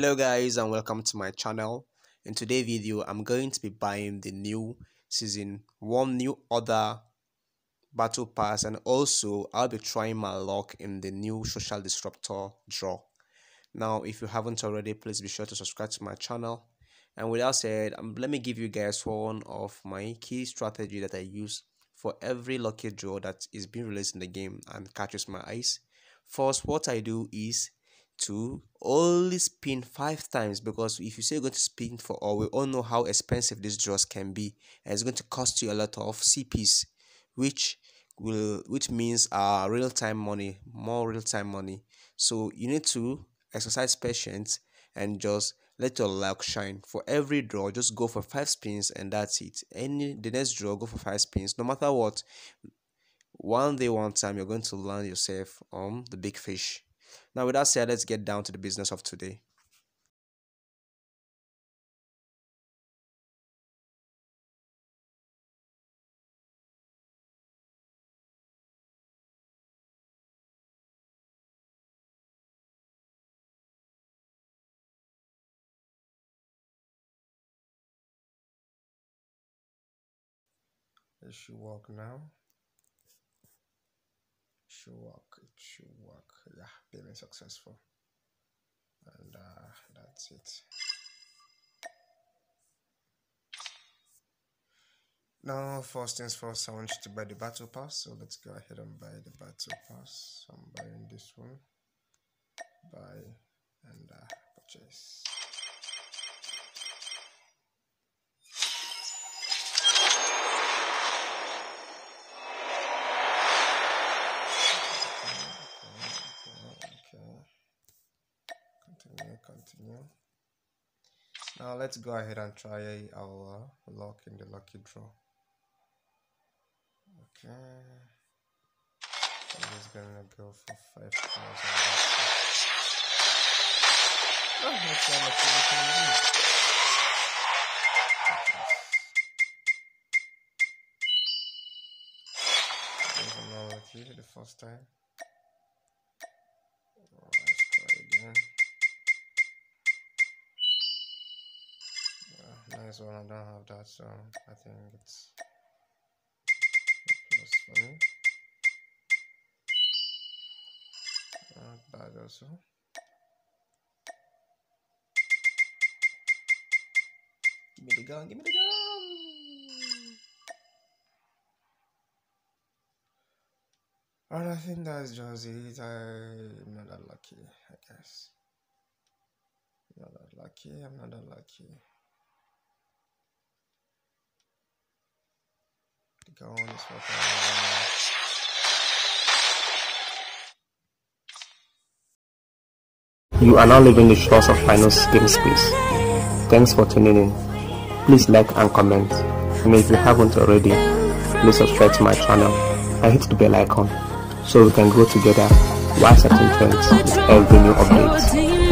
hello guys and welcome to my channel. In today's video i'm going to be buying the new season one New Order battle pass and also i'll be trying my luck in the new social disruptor draw. Now if you haven't already please be sure to subscribe to my channel. And with that said um, let me give you guys one of my key strategy that i use for every lucky draw that is being released in the game and catches my eyes. First what i do is to only spin five times because if you say you're going to spin for all we all know how expensive these draws can be. And it's going to cost you a lot of cps which will which means uh real-time money more real-time money. So you need to exercise patience and just let your luck shine. For every draw just go for five spins and that's it. Any the next draw go for five spins. No matter what one day one time you're going to land yourself on the big fish now, with that said, let's get down to the business of today. It should work now should work it should work yeah payment successful. And uh, that's it. Now first things first i want you to buy the battle pass so let's go ahead and buy the battle pass. I'm buying this one. Buy and uh, purchase continue. Now let's go ahead and try our luck in the lucky draw. Okay. I'm just gonna go for 5,000 oh, let's see how much we can do. The first time. Let's try again nice one. I don't have that, so I think it's plus for me. Not bad also. Give me the gun, give me the gun! And I think that's just it. I'm not that lucky, I guess. not that lucky, I'm not that lucky. Go on this You are now leaving the shores of Finals Game Space. Thanks for tuning in. Please like and comment. And if you haven't already, please subscribe to my channel and hit the bell icon so we can grow together while setting trends with every new update.